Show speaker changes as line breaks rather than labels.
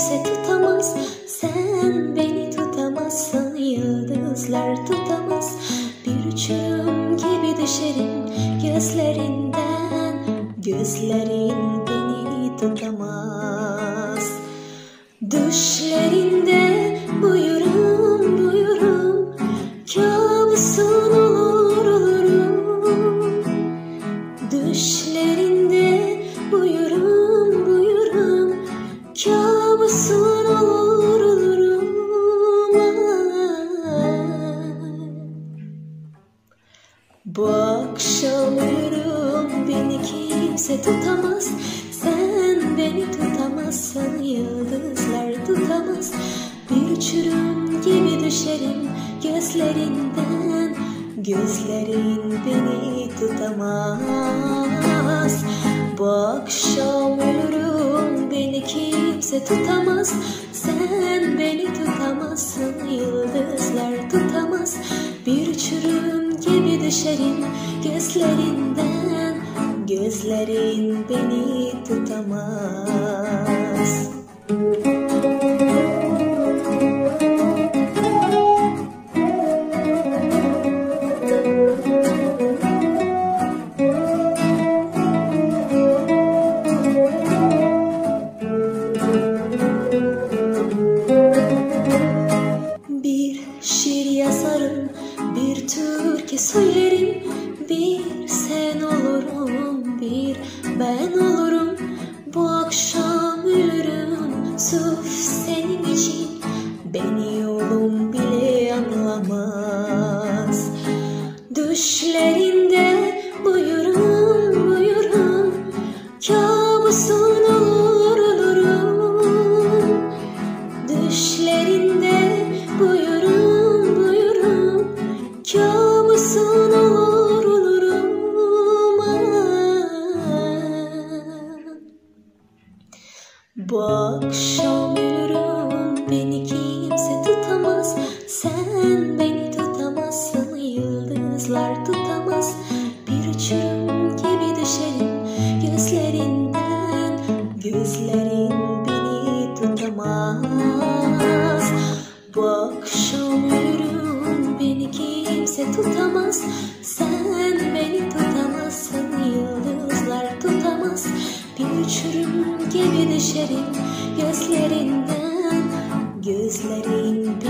kimse tutamaz. Sen beni tutamazsın Yıldızlar tutamaz. Bir uçurum gibi düşerim Gözlerinden. Gözlerin beni tutamaz. Düşlerin Bu akşam ölürüm beni kimse tutamaz. Sen beni tutamazsın yıldızlar tutamaz. Bir çürüm gibi düşerim gözlerinden. Gözlerin beni tutamaz. Bu akşam ölürüm beni kimse tutamaz. Sen beni tutamazsın yıldızlar düşerim gözlerinden Gözlerin beni tutamaz bir türkü söylerim Bir sen olurum, bir ben olurum. Bu akşam ölürüm sırf senin için. Beni yolum bile anlamaz. Düşlerinde Kabusun olur olurum Bu akşam ölürüm beni kimse tutamaz. Sen beni tutamazsın yıldızlar tutamaz. Bir çürüm gibi düşerim gözlerinden. Gözlerin beni tutamaz. Bu akşam ölürüm kimse tutamaz. Sen beni tutamazsın yıldızlar tutamaz. Bir çürüm gibi düşerim gözlerinden Gözlerin